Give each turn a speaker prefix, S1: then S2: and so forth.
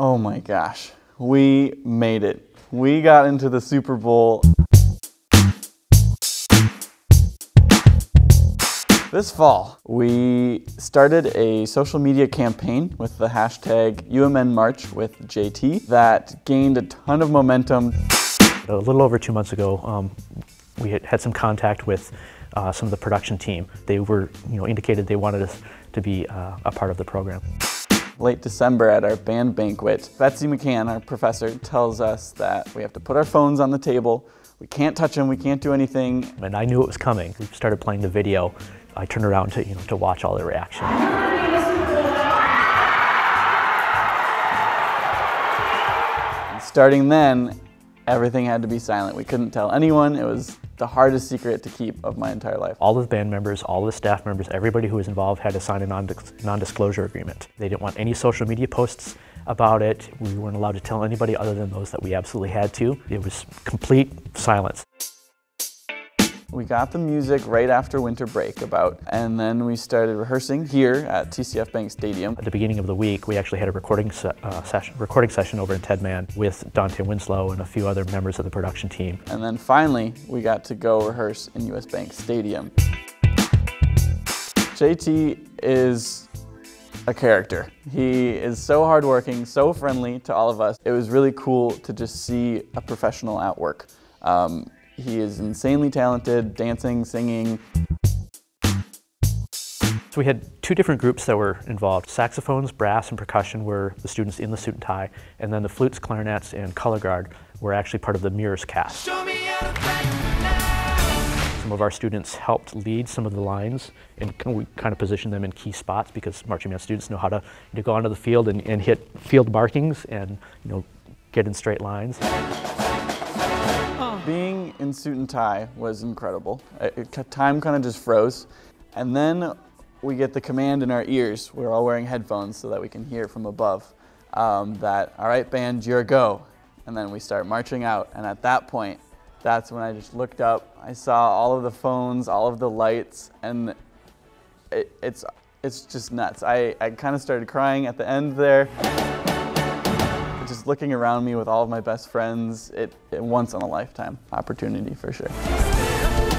S1: Oh my gosh, we made it. We got into the Super Bowl. This fall, we started a social media campaign with the hashtag UMN March with JT that gained a ton of momentum.
S2: A little over two months ago, um, we had, had some contact with uh, some of the production team. They were, you know, indicated they wanted us to be uh, a part of the program
S1: late December at our band banquet, Betsy McCann, our professor, tells us that we have to put our phones on the table. We can't touch them, we can't do anything.
S2: And I knew it was coming. We started playing the video. I turned around to, you know, to watch all the reaction.
S1: And starting then, everything had to be silent. We couldn't tell anyone. It was the hardest secret to keep of my entire life.
S2: All of the band members, all of the staff members, everybody who was involved had to sign a non-disclosure agreement. They didn't want any social media posts about it. We weren't allowed to tell anybody other than those that we absolutely had to. It was complete silence.
S1: We got the music right after winter break about, and then we started rehearsing here at TCF Bank Stadium.
S2: At the beginning of the week, we actually had a recording, se uh, session, recording session over in Ted Mann with Dante Winslow and a few other members of the production team.
S1: And then finally, we got to go rehearse in US Bank Stadium. JT is a character. He is so hardworking, so friendly to all of us. It was really cool to just see a professional at work. Um, he is insanely talented, dancing, singing.
S2: So we had two different groups that were involved. Saxophones, brass, and percussion were the students in the suit and tie, and then the flutes, clarinets, and color guard were actually part of the Mirrors cast. Some of our students helped lead some of the lines, and we kind of positioned them in key spots because marching band students know how to, to go onto the field and, and hit field markings and you know get in straight lines.
S1: Being in suit and tie was incredible. It, time kind of just froze. And then we get the command in our ears. We're all wearing headphones so that we can hear from above um, that, all right, band, you're go. And then we start marching out. And at that point, that's when I just looked up. I saw all of the phones, all of the lights, and it, it's, it's just nuts. I, I kind of started crying at the end there looking around me with all of my best friends, it, it once in a lifetime opportunity for sure.